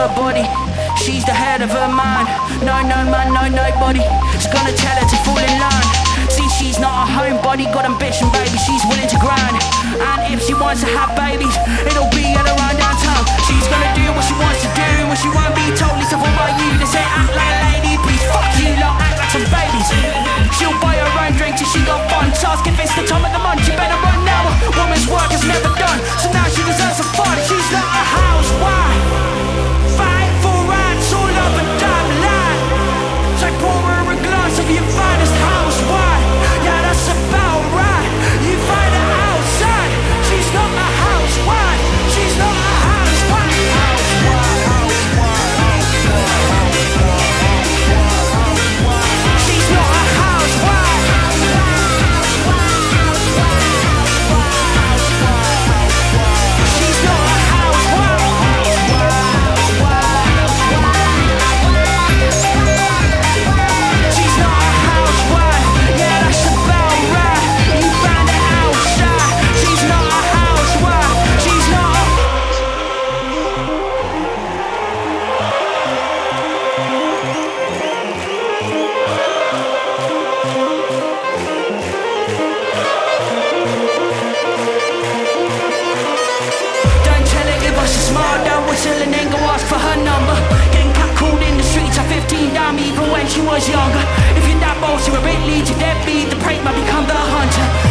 her body. She's the head of her mind. No, no man, no nobody. She's gonna tell her to fall in line. See, she's not a homebody, got ambition, baby. She's willing to grind. And if she wants to have babies, it'll be at rundown downtown. She's gonna do what she wants to do, and she won't be totally suffered by you. They say, act like a lady, please fuck you, lot, act like some babies. She'll buy her own drink she got fun. Task if the time of the month, you better run now. Woman's work is never done. So was younger. If you're not bold, you will lead you. That be the prey might become the hunter.